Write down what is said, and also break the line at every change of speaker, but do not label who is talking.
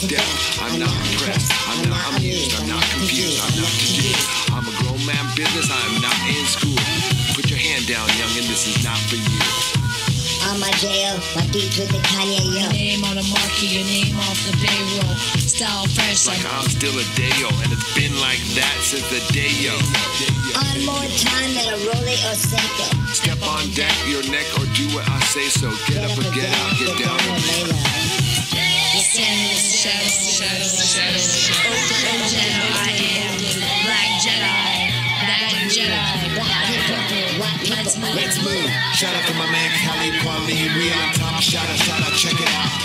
to death. I'm not impressed. I'm not amused. I'm not confused. I'm not confused.
I'm a grown man business. I am not in school. Put your hand down, youngin'. This is not for you.
On my JO, my beats with the Kanye yo. Your
name on the marquee, your name off the payroll. Style fresh like, I'm
still a dayo, and it's been like that since the dayo. On more
time than a Rolly or Seiko.
Step on deck, your neck, or do what I say so. Get, get up, up or get out, get down.
Jedi. Let's move.
Shout out to my man Khalid Kwame. We on top. Shout out, shout out. Check it out.